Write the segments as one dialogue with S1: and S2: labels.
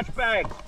S1: We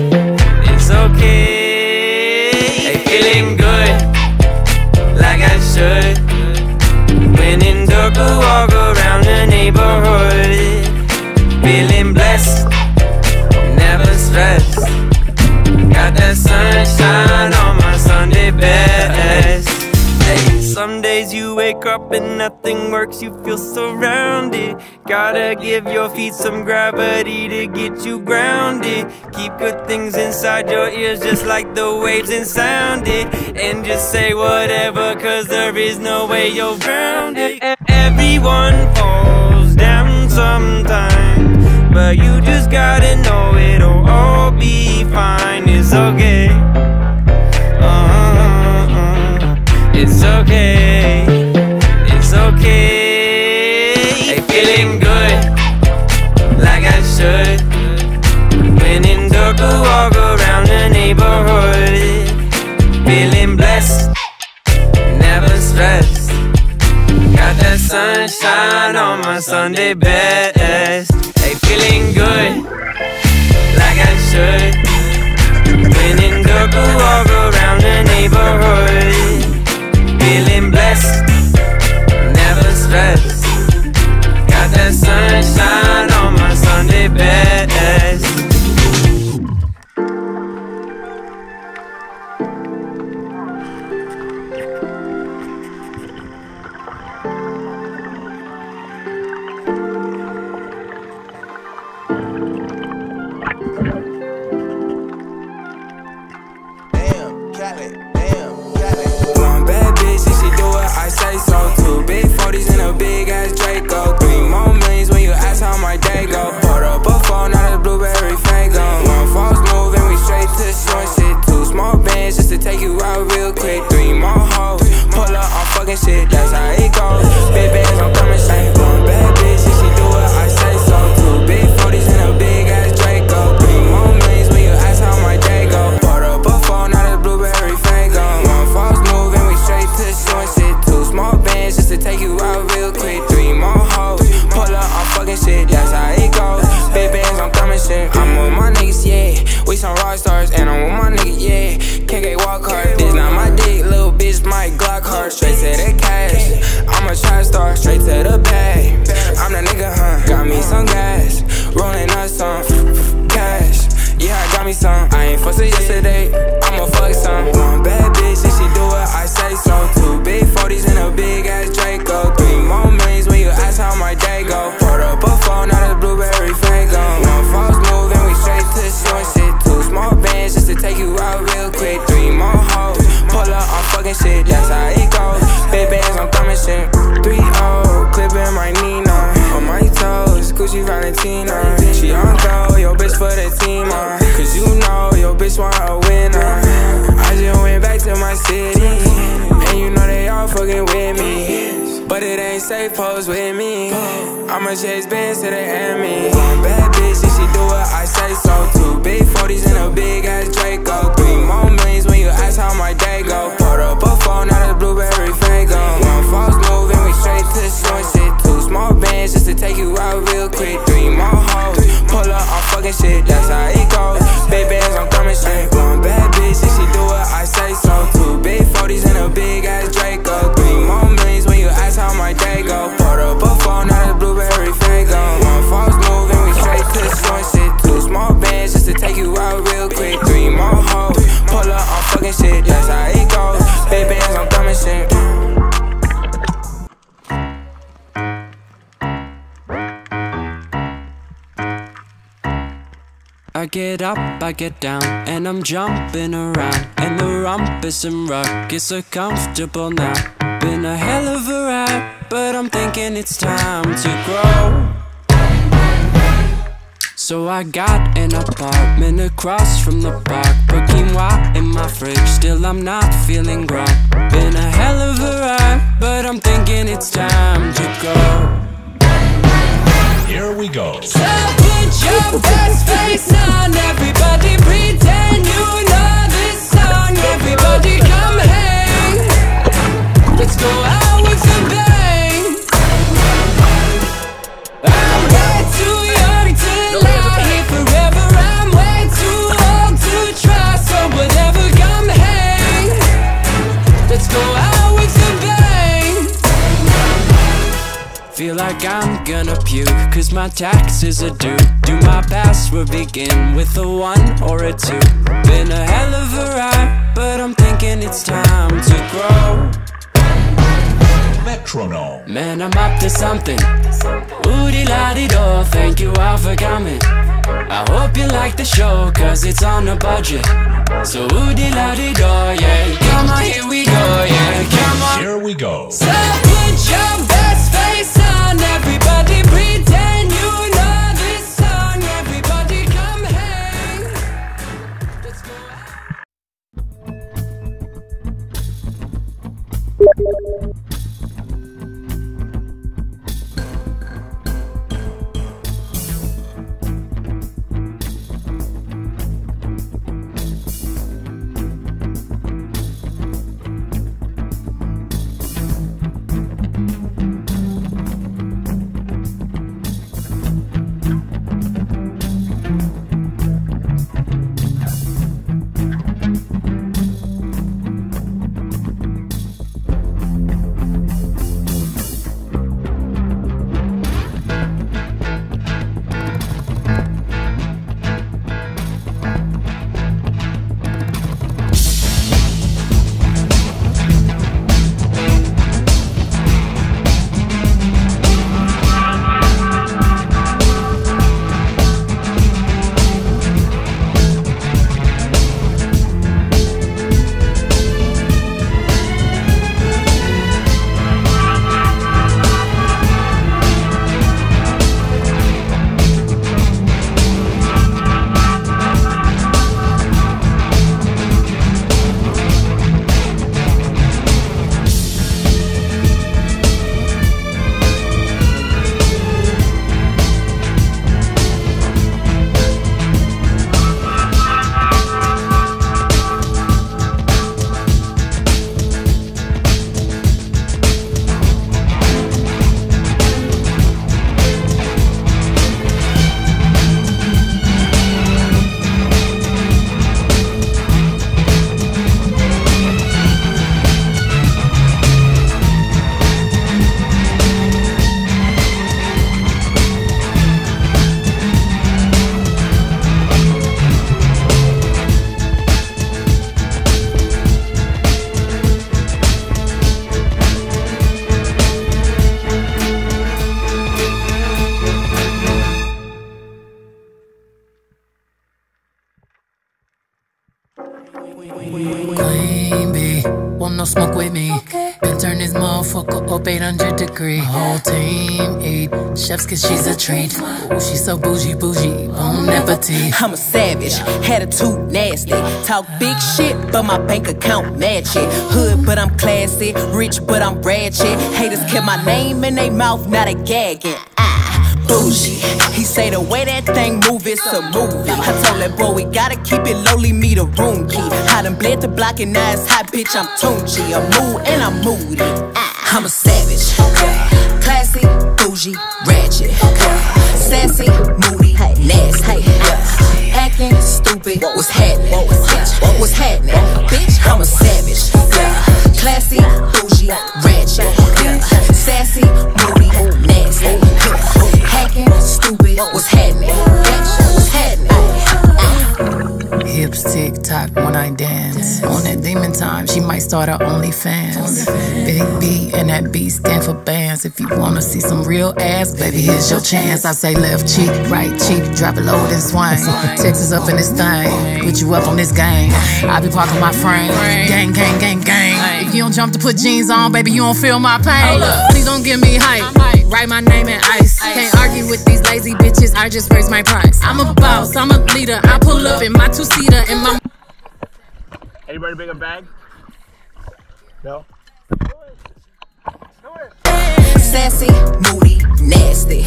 S2: And nothing works, you feel surrounded. Gotta give your feet some gravity to get you grounded. Keep good things inside your ears, just like the waves and sound it. And just say whatever, cause there is no way you're grounded. Everyone falls down sometime, but you just gotta know it'll all be fine. It's okay. Uh-uh. It's okay. It's okay. Hey, feeling good, like I should. When in dark, walk around the neighborhood. Feeling blessed, never stressed. Got that sunshine on my Sunday best. Hey, feeling good, like I should. When in I walk
S3: quick, three more hoes. Pull up, I'm fucking shit, that's how it pose with me. I'ma chase bands to the enemy. One bad bitch, and she do what I say so. Two big 40s and a big ass Draco. Three more millions when you ask how my day go. Put up a phone, not a blueberry I
S4: get up, I get down, and I'm jumping around. And the rumpus and rug is so comfortable now. Been a hell of a ride, but I'm thinking it's time to grow. So I got an apartment across from the park. Put quinoa in my fridge, still I'm not feeling right. Been a hell of a ride, but I'm thinking it's time to go.
S5: Here we go.
S4: So put your best face Feel like I'm gonna puke, cause my taxes are due. Do my password begin with a one or a two? Been a hell of a ride, but I'm thinking it's time to grow.
S5: Metronome.
S4: Man, I'm up to something. Woody la di do, thank you all for coming. I hope you like the show, cause it's on a budget. So woody la di do, yeah. Come on, here we go, yeah. Come on.
S5: Here we go.
S4: So
S6: 800 degree. Whole team eat chefs cause she's a treat. Ooh, she's so bougie, bougie, bon appetit.
S7: I'm a savage, attitude nasty. Talk big shit, but my bank account match it. Hood, but I'm classy. Rich, but I'm ratchet. Haters kept my name in their mouth, not a gagging. Ah, bougie. He say the way that thing move, it's a movie. I told that boy we gotta keep it lowly, me the room key. I done bled the block and now it's hot, bitch. I'm Tunechi. I'm mood and I'm moody. Ah, I'm a savage. Classy, bougie, ratchet. Sassy, moody, nasty. Acting stupid, What was happening? Bitch, what's happening? Bitch, I'm a savage. Classy, bougie, ratchet. Sassy, moody, nasty. Hacking, stupid, what's happening? Bitch, what's happening?
S6: Hips tick tock when I dance. On that demon time, she might start her OnlyFans. Big B and that B stand for bands. If you wanna see some real ass, baby, here's your chance. I say left cheek, right cheek, drop it low and swing. Texas up in this thing, put you up on this game. I be parking my frame, gang, gang, gang, gang. If you don't jump to put jeans on, baby, you don't feel my pain. Please don't give me hype. Write my name in ice. Can't argue with these lazy bitches. I just raise my price. I'm a boss. I'm a leader. I pull up in my two seater in my.
S2: Anybody bring a bag? No?
S7: Sassy, moody, nasty.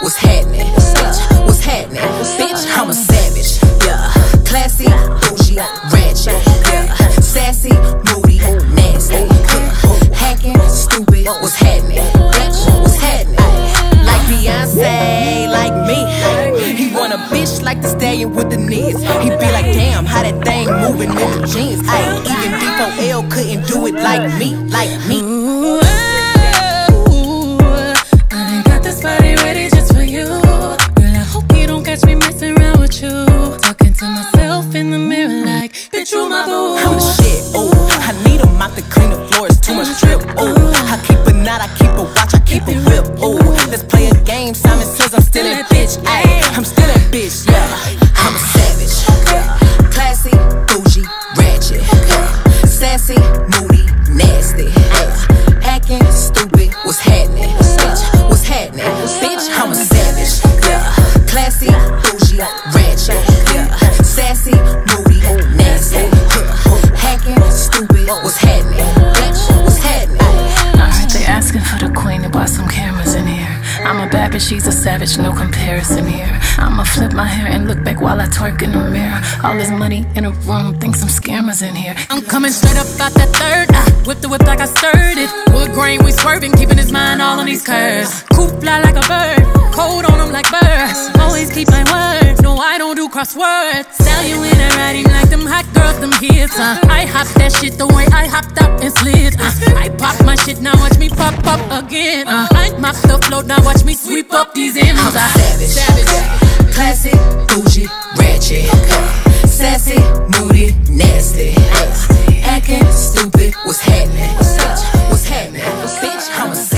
S7: What's happening? Bitch, what's happening? Bitch, I'm a savage. Yeah. Classy, bougie, ratchet. Yeah. Sassy, moody, nasty. Hacking, stupid. What's happening? Bitch, what's happening? Like Beyonce, like me. He want a bitch like the stallion with the knees. He be like, damn, how that thing moving in the jeans. Ay, even D4L couldn't do it like me.
S6: My boo.
S7: I'm the shit, ooh. I need a mop to clean the floors, too much drip, ooh. I keep a knot, I keep a watch, I keep a whip, ooh. Let's play a game, Simon says I'm still a bitch, ayy. I'm still a bitch, yeah. I'm a savage, yeah. Classy, bougie, ratchet, yeah. Sassy, moody, nasty, yeah. Acting stupid, what's happening? Bitch, what's happening? Bitch, I'm a savage, yeah. Classy, bougie, ratchet, yeah. Sassy, moody, nasty. Stupid, what's happening? Bitch, what's happening?
S6: Alright, they asking for the queen to buy some cameras in here. I'm a bad bitch, she's a savage, no comparison here. I'ma flip my hair and look back while I twerk in the mirror. All this money in a room, think some scammers in here. I'm coming straight up out that third. I whip the whip like I stirred it. Wood grain, we swerving, keeping his mind all on these curves. Coop fly like a bird, cold on them like birds. Always keep my word, no, I don't do crosswords. Sell you in and riding like them hot got them hits. Uh. I hop that shit the way I hopped up and slid. Uh. I pop my shit, now watch me pop up again. Uh. I mop the float now watch me sweep up these ends.
S7: I'm savage, savage. Okay. classic, bougie, ratchet, okay. sassy, moody, nasty, nasty. acting stupid. What's happening? What's happening? Bitch, I'm a